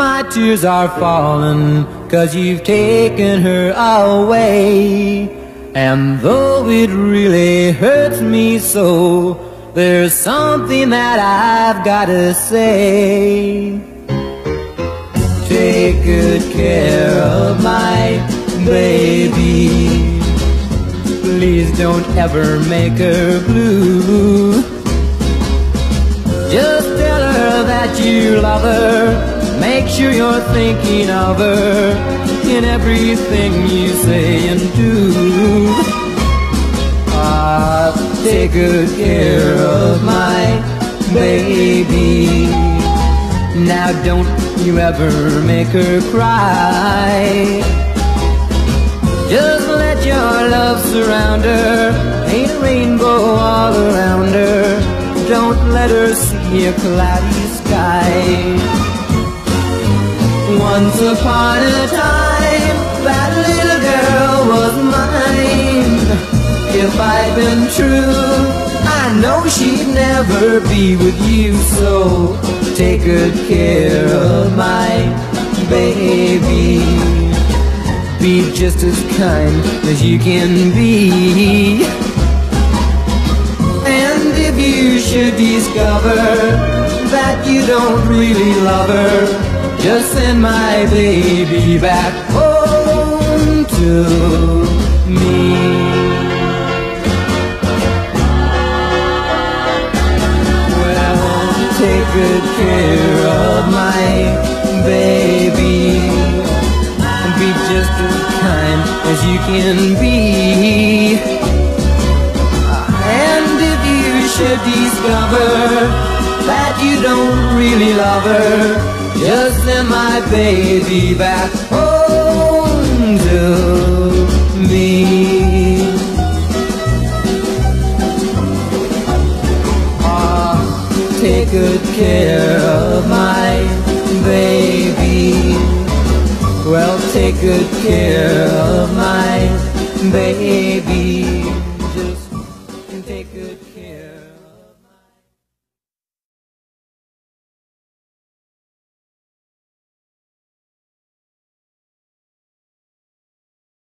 My tears are falling cause you've taken her away. And though it really hurts me so There's something that I've gotta say. Take good care of my baby. Please don't ever make her blue. Just tell her that you love her Make sure you're thinking of her in everything you say and do. Ah, take good care of my baby. Now don't you ever make her cry. Just let your love surround her, paint a rainbow all around her. Don't let her see a cloudy sky. Once upon a time, that little girl was mine. If I'd been true, I know she'd never be with you. So take good care of my baby. Be just as kind as you can be. And if you should discover that you don't really love her, just send my baby back home to me. Well, take good care of my baby. Be just as kind as you can be. And if you should discover that you don't really love her, just send my baby back home to me. Ah, take good care of my baby. Well, take good care of my baby.